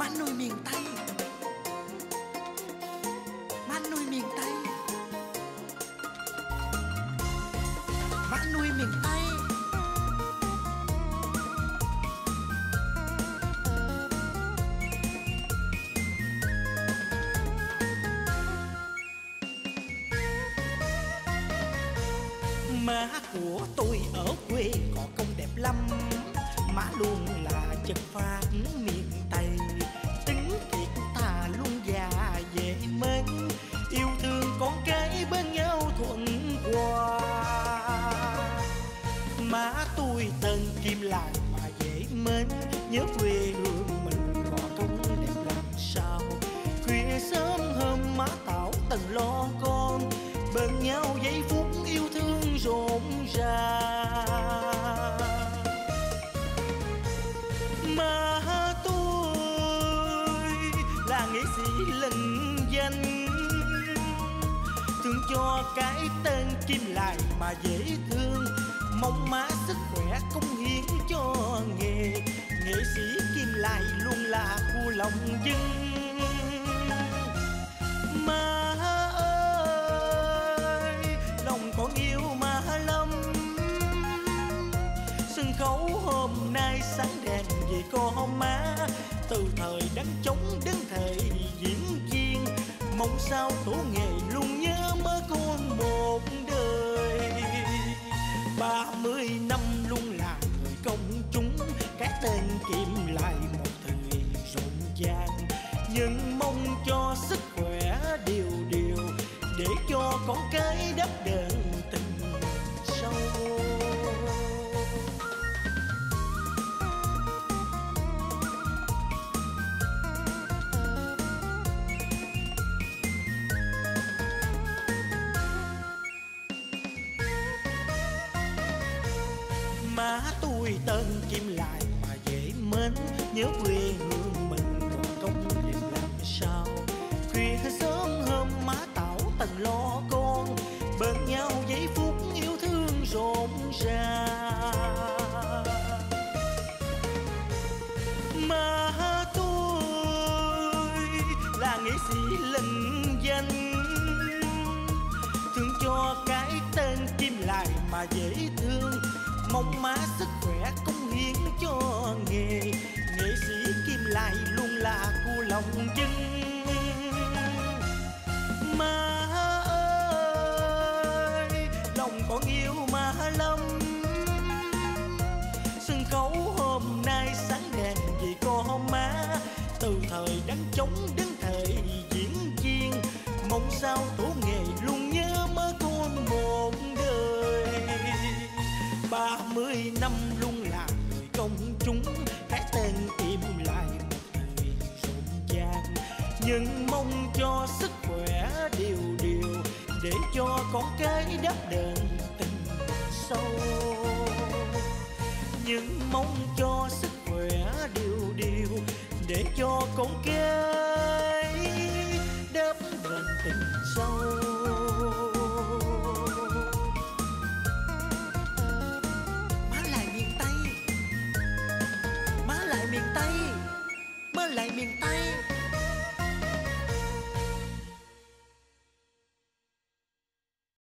má nuôi miền Tây. Má nuôi miền Tây. Má nuôi miền Tây. Má của tôi ở quê có công đẹp lắm. Má luôn là chất phát miền tôi tên kim làng mà dễ mến. Nhớ quê hương mình có công đẹp làm sao. Khuya sớm hôm má tạo tầng lo con, bên nhau giây phút yêu thương rộn ràng. Mà tôi là nghệ sĩ lừng danh, thương cho cái tên kim lại mà dễ thương. Mong má lòng dân má ơi, lòng con yêu má lắm. Sân khấu hôm nay sáng đèn về con má. Từ thời đánh trống đến thời diễn viên. Mong sao tổ nghề luôn nhớ mơ con một đời. Rộn nhưng mong cho sức khỏe điều điều để cho con cái đắp đền tình sâu. Má tôi tên kim lại mà dễ mến, nhớ quê hương sĩ lừng danh. Thương cho cái tên kim lại mà dễ thương. Mong má sức khỏe công hiến cho nghề. Nghệ sĩ kim lại luôn là của lòng dân. Má ơi, lòng con yêu má lắm sân khấu hôm nay sáng đèn vì có má. Từ thời đánh trống đến thời diễn viên. Mong sao tổ nghề luôn nhớ mơ con một đời. Ba mươi năm luôn là người công chúng cái tên tìm lại một thời rộn ràng nhưng mong cho sức khỏe điều điều để cho con cái đáp đền tình sâu. Nhưng mong cho sức khỏe điều điều để cho con kia tình sâu. Má lại miền tây. Má lại miền tây. Má lại miền tây.